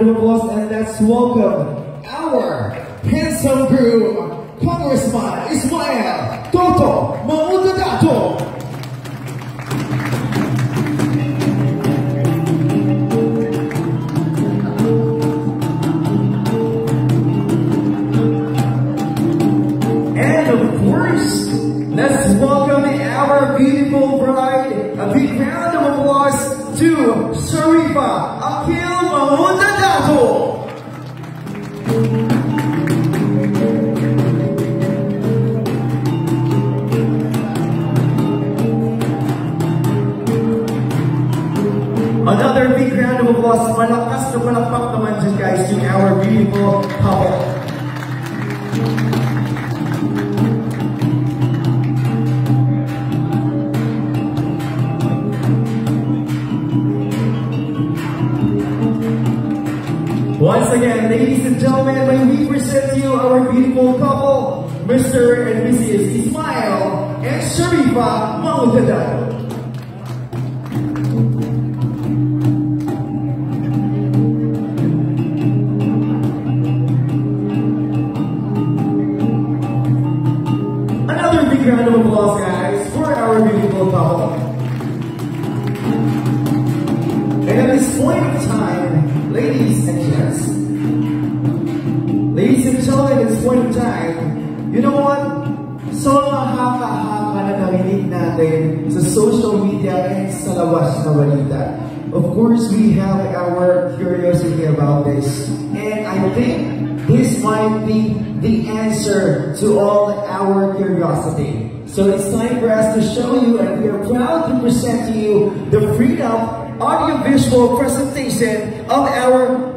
round of applause and let's welcome our handsome crew, Congressman Ismael Toto Mangudadatu. Our beautiful bride. A big round of applause to Sharifa Akeel Mangudadatu. Another big round of applause. Malakas na palakpak naman dyan guys to our beautiful couple. Once again, ladies and gentlemen, may we present to you our beautiful couple, Mr. and Mrs. Ismail and Sharifa Mangudadatu. Another big round of applause, guys, for our beautiful couple. Ladies and gents, ladies and gentlemen, point of time, you know what? So mahaka-haka na narinig natin sa social media and sa labas na balita. Of course, we have our curiosity about this. And I think this might be the answer to all our curiosity. So it's time for us to show you and we are proud to present to you the Freedom audiovisual presentation of our.